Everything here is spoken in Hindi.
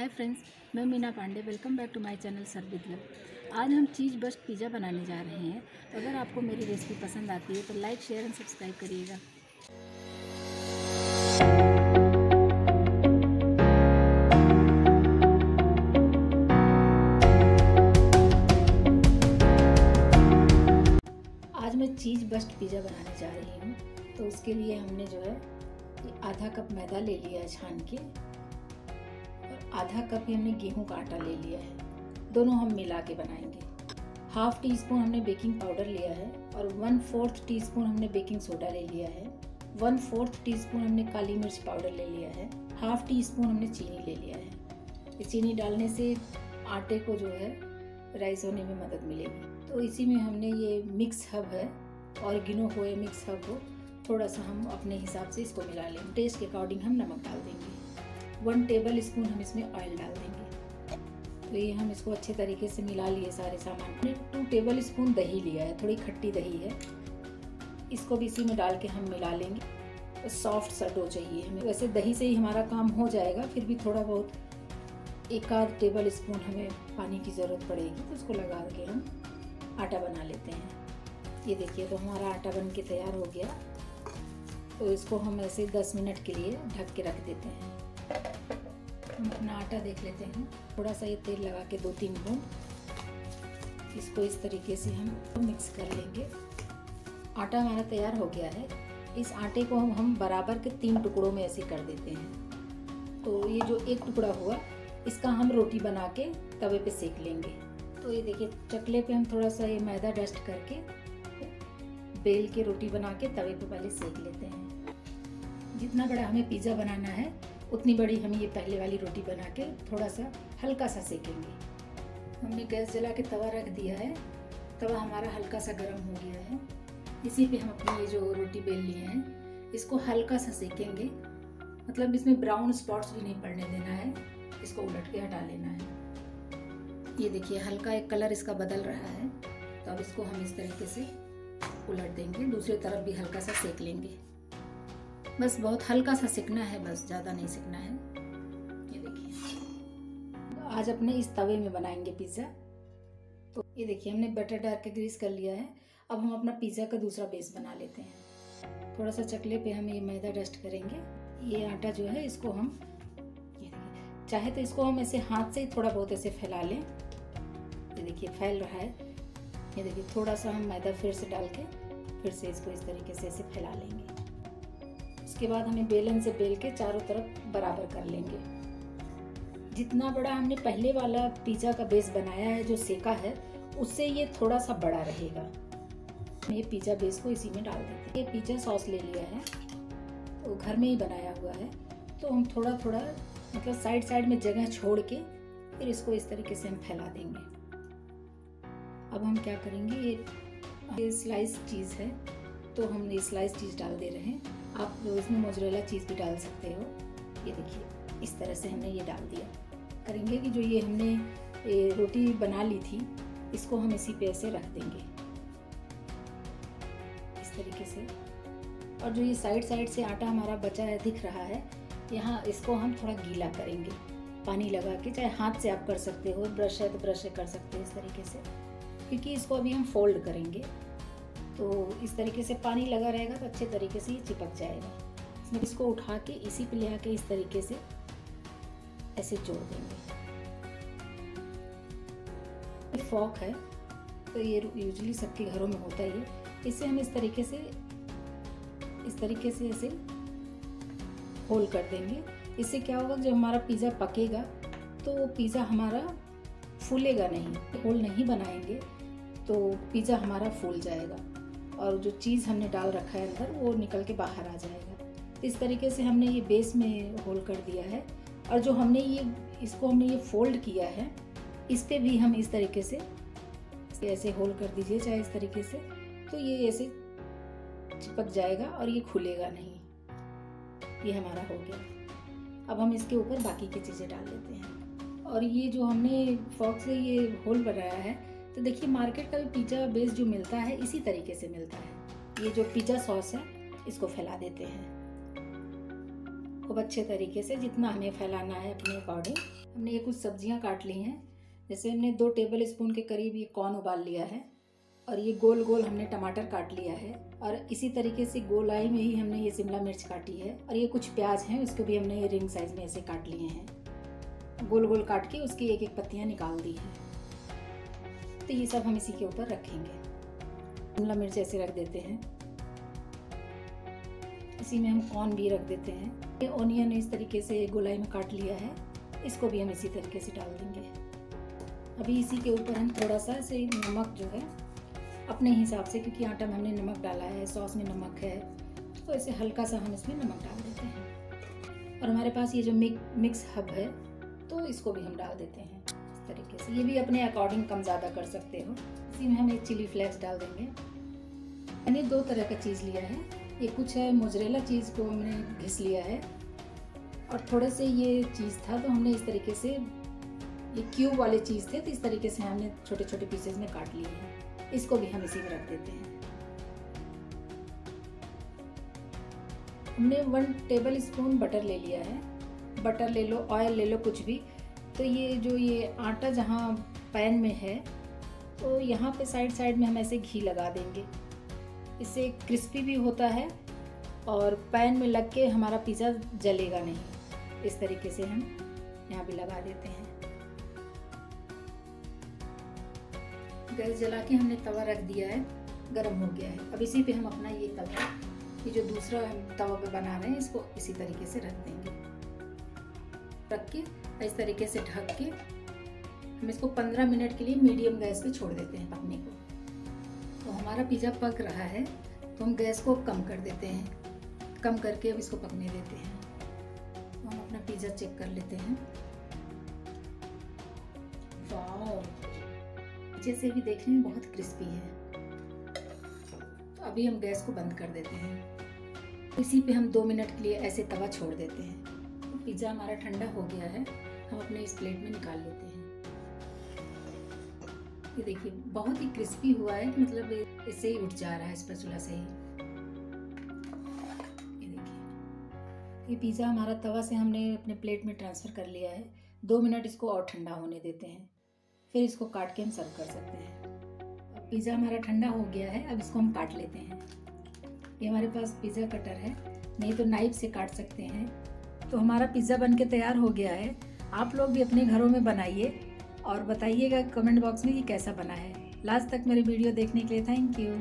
हाय फ्रेंड्स, मैं Meena Pandey welcome back to my channel सर्विद love आज हम चीज़ बस्ट पिज़्ज़ा बनाने जा रहे हैं। तो अगर आपको मेरी रेसिपी पसंद आती है तो लाइक शेयर एंड सब्सक्राइब करिएगा। आज मैं चीज़ बस्ट पिज़्ज़ा बनाने जा रही हूँ। तो उसके लिए हमने जो है, आधा कप मैदा ले लिया है छान के। आधा कप ही हमने गेहूँ का आटा ले लिया है। दोनों हम मिला के बनाएँगे। हाफ़ टी स्पून हमने बेकिंग पाउडर लिया है और वन फोर्थ टी स्पून हमने बेकिंग सोडा ले लिया है। वन फोर्थ टी स्पून हमने काली मिर्च पाउडर ले लिया है। हाफ़ टी स्पून हमने चीनी ले लिया है। चीनी डालने से आटे को जो है राइस होने में मदद मिलेगी। तो इसी में हमने ये मिक्स हब है, और गिनो हुए मिक्स हब को थोड़ा सा हम अपने हिसाब से इसको मिला लेंगे टेस्ट के अकॉर्डिंग हम नमक डाल देंगे। वन टेबल स्पून हम इसमें ऑयल डाल देंगे। तो ये हम इसको अच्छे तरीके से मिला लिए सारे सामान। हमने टू टेबल स्पून दही लिया है, थोड़ी खट्टी दही है। इसको भी इसी में डाल के हम मिला लेंगे। तो सॉफ्ट सा डो चाहिए हमें। वैसे दही से ही हमारा काम हो जाएगा, फिर भी थोड़ा बहुत एक आध टेबल स्पून हमें पानी की ज़रूरत पड़ेगी तो उसको लगा के हम आटा बना लेते हैं। ये देखिए तो हमारा आटा बन के तैयार हो गया। तो इसको हम ऐसे 10 मिनट के लिए ढक के रख देते हैं। हम अपना आटा देख लेते हैं। थोड़ा सा ये तेल लगा के दो तीन बूंद। इसको इस तरीके से हम मिक्स कर लेंगे। आटा हमारा तैयार हो गया है। इस आटे को हम हम बराबर के तीन टुकड़ों में ऐसे कर देते हैं। तो ये जो एक टुकड़ा हुआ, इसका हम रोटी बना के तवे पे सेक लेंगे। तो ये देखिए, चकले पे हम थोड़ा सा ये मैदा डस्ट करके बेल के रोटी बना के तवे पे पहले सेक लेते हैं। जितना बड़ा हमें पिज़्ज़ा बनाना है उतनी बड़ी हम ये पहले वाली रोटी बना के थोड़ा सा हल्का सा सेकेंगे। हमने गैस जला के तवा रख दिया है। तवा हमारा हल्का सा गर्म हो गया है। इसी पे हम अपनी ये जो रोटी बेल लिए हैं, इसको हल्का सा सेकेंगे। मतलब इसमें ब्राउन स्पॉट्स भी नहीं पड़ने देना है। इसको उलट के हटा लेना है। ये देखिए, हल्का एक कलर इसका बदल रहा है। तो अब इसको हम इस तरीके से उलट देंगे। दूसरी तरफ़ भी हल्का सा सेक लेंगे। बस बहुत हल्का सा सीखना है, बस ज़्यादा नहीं सीखना है। ये देखिए। आज अपने इस तवे में बनाएँगे पिज़्ज़ा। तो ये देखिए, हमने बटर डाल के ग्रीस कर लिया है। अब हम अपना पिज़्ज़ा का दूसरा बेस बना लेते हैं। थोड़ा सा चकले पे हम ये मैदा डस्ट करेंगे। ये आटा जो है, इसको हम चाहे तो इसको हम ऐसे हाथ से ही थोड़ा बहुत ऐसे फैला लें। ये देखिए, फैल रहा है। ये देखिए, थोड़ा सा हम मैदा फिर से डाल के, फिर से इसको इस तरीके से ऐसे फैला लेंगे। उसके बाद हमें बेलन से बेल के चारों तरफ़ बराबर कर लेंगे। जितना बड़ा हमने पहले वाला पिज़्ज़ा का बेस बनाया है, जो सेका है, उससे ये थोड़ा सा बड़ा रहेगा। ये पिज़्ज़ा बेस को इसी में डाल देते हैं। ये पिज़्ज़ा सॉस ले लिया है। वो घर में ही बनाया हुआ है। तो हम थोड़ा थोड़ा मतलब साइड साइड में जगह छोड़ के फिर इसको इस तरीके से हम फैला देंगे। अब हम क्या करेंगे, ये स्लाइस चीज़ है। तो हम ये स्लाइस चीज़ डाल दे रहे हैं। आप इसमें मोजरेला चीज़ भी डाल सकते हो। ये देखिए, इस तरह से हमने ये डाल दिया। करेंगे कि जो ये हमने, ये रोटी बना ली थी, इसको हम इसी पे ऐसे रख देंगे। इस तरीके से। और जो ये साइड साइड से आटा हमारा बचा है, दिख रहा है, यहाँ इसको हम थोड़ा गीला करेंगे। पानी लगा के, चाहे हाथ से आप कर सकते हो, ब्रश है तो ब्रश से कर सकते हो इस तरीके से। क्योंकि इसको अभी हम फोल्ड करेंगे। तो इस तरीके से पानी लगा रहेगा तो अच्छे तरीके से ये चिपक जाएगा। इसमें इसको उठा के इसी पे ले आके इस तरीके से ऐसे जोड़ देंगे। फॉक है तो ये यूजली सबके घरों में होता ही है। इसे हम इस तरीके से, इस तरीके से ऐसे होल कर देंगे। इससे क्या होगा, जब हमारा पिज़्ज़ा पकेगा तो वो पिज़्ज़ा हमारा फूलेगा नहीं होल नहीं बनाएँगे तो पिज़्ज़ा हमारा फूल जाएगा। और जो चीज़ हमने डाल रखा है अंदर, वो निकल के बाहर आ जाएगा। इस तरीके से हमने ये बेस में होल कर दिया है। और जो हमने ये, इसको हमने ये फोल्ड किया है, इस पर भी हम इस तरीके से, ऐसे होल कर दीजिए चाहे इस तरीके से तो ये ऐसे चिपक जाएगा और ये खुलेगा नहीं। ये हमारा हो गया। अब हम इसके ऊपर बाकी की चीज़ें डाल देते हैं। और ये जो हमने फॉक से ये होल बनाया है तो देखिए मार्केट का पिज़्ज़ा बेस जो मिलता है, इसी तरीके से मिलता है। ये जो पिज़्ज़ा सॉस है, इसको फैला देते हैं। खूब अच्छे तरीके से जितना हमें फैलाना है अपने अकॉर्डिंग हमने ये कुछ सब्ज़ियाँ काट ली हैं। जैसे हमने दो टेबल स्पून के करीब ये कॉर्न उबाल लिया है और ये गोल गोल हमने टमाटर काट लिया है। और इसी तरीके से गोलाई में ही हमने ये शिमला मिर्च काटी है और ये कुछ प्याज हैं, उसको भी हमने ये रिंग साइज़ में ऐसे काट लिए हैं। गोल गोल काट के उसकी एक एक पत्तियाँ निकाल दी हैं। तो ये सब हम इसी के ऊपर रखेंगे। शिमला मिर्च ऐसे रख देते हैं। इसी में हम कॉर्न भी रख देते हैं। ये ओनियन इस तरीके से गोलाई में काट लिया है। इसको भी हम इसी तरीके से डाल देंगे। अभी इसी के ऊपर हम थोड़ा सा ऐसे नमक जो है, अपने हिसाब से, क्योंकि आटा में हमने नमक डाला है, सॉस में नमक है तो ऐसे हल्का सा हम इसमें नमक डाल देते हैं। और हमारे पास ये जो मिक्स हब है तो इसको भी हम डाल देते हैं। तरीके से। ये भी अपने अकॉर्डिंग कम ज़्यादा कर सकते हो। इसी में हम एक चिली फ्लेक्स डाल देंगे। मैंने दो तरह का चीज़ लिया है। ये कुछ है मोजरेला चीज़ को हमने घिस लिया है। और थोड़े से ये चीज़ था तो हमने इस तरीके से ये क्यूब वाले चीज़ थे तो इस तरीके से हमने छोटे छोटे पीसेज में काट लिए हैं। इसको भी हम इसी में रख देते हैं। हमने वन टेबल स्पून बटर ले लिया है। बटर ले लो ऑयल ले लो कुछ भी। तो ये जो ये आटा जहाँ पैन में है तो यहाँ पे साइड साइड में हम ऐसे घी लगा देंगे। इससे क्रिस्पी भी होता है और पैन में लग के हमारा पिज़्ज़ा जलेगा नहीं। इस तरीके से हम यहाँ भी लगा देते हैं। गैस जला के हमने तवा रख दिया है, गर्म हो गया है। अब इसी पे हम अपना ये तवा, ये जो दूसरा तवा पे बना रहे हैं, इसको इसी तरीके से रख देंगे। रख के, इस तरीके से ढक के, हम इसको 15 मिनट के लिए मीडियम गैस पे छोड़ देते हैं पकने को। तो हमारा पिज़्ज़ा पक रहा है तो हम गैस को कम कर देते हैं। कम करके अब इसको पकने देते हैं। तो हम अपना पिज़्ज़ा चेक कर लेते हैं। नीचे से भी देखने में बहुत क्रिस्पी है। तो अभी हम गैस को बंद कर देते हैं। इसी पे हम दो मिनट के लिए ऐसे तवा छोड़ देते हैं। पिज़्ज़ा हमारा ठंडा हो गया है, हम अपने इस प्लेट में निकाल लेते हैं। ये देखिए, बहुत ही क्रिस्पी हुआ है मतलब इससे ही उठ जा रहा है, स्पैचुला से ही। ये देखिए, ये पिज़्ज़ा हमारा तवा से हमने अपने प्लेट में ट्रांसफ़र कर लिया है। दो मिनट इसको और ठंडा होने देते हैं। फिर इसको काट के हम सर्व कर सकते हैं। पिज़्ज़ा हमारा ठंडा हो गया है, अब इसको हम काट लेते हैं। ये हमारे पास पिज़्ज़ा कटर है, नहीं तो नाइफ से काट सकते हैं। तो हमारा पिज़्ज़ा बन के तैयार हो गया है। आप लोग भी अपने घरों में बनाइए और बताइएगा कमेंट बॉक्स में कि कैसा बना है। लास्ट तक मेरे वीडियो देखने के लिए थैंक यू